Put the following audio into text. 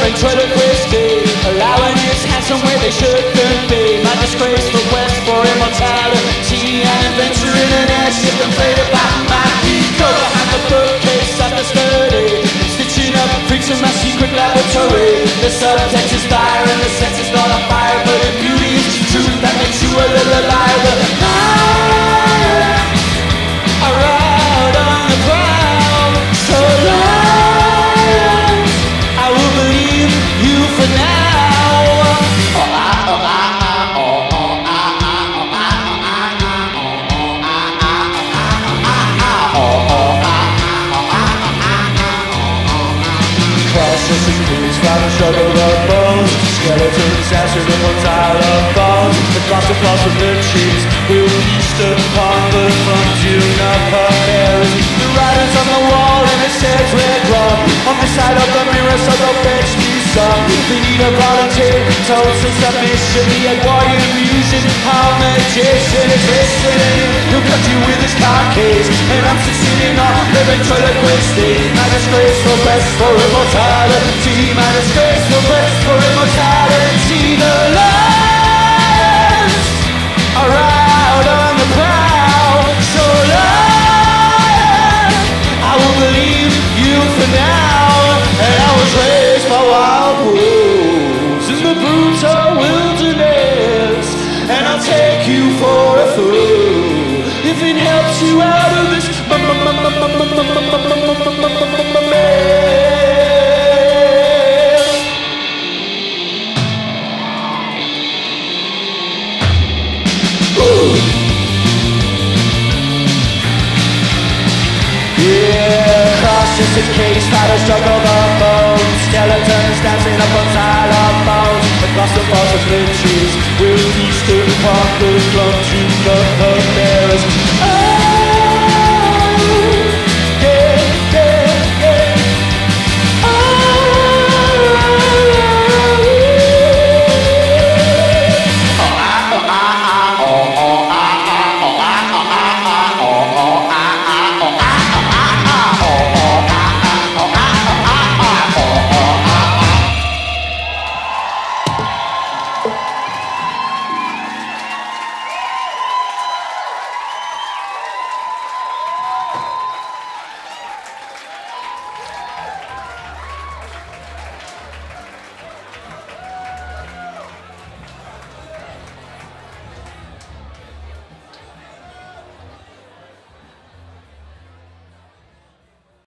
ventriloquistic Allowing his hands somewhere they shouldn't be My disgraceful quest for immortality And adventuring an airship inflated by my ego. Behind the bookcase after study Stitching up freaks in my secret laboratory. The subtext is Skeletons answer the ones out of bones The glass of loss of the trees will feast upon the frontier of her The writers on the wall and it says On the side of the mirror so me some need a volunteer, total submission The Edwardian fusion, how magician is listening He'll cut you with his case And I'm succeeding on the ventriloquistic My disgraceful quest for immortality My disgraceful take you for a fool If it helps you out of this Yeah, cautious in case fighters juggle the bones Skeletons Across the balls of the trees We'll feast upon the in the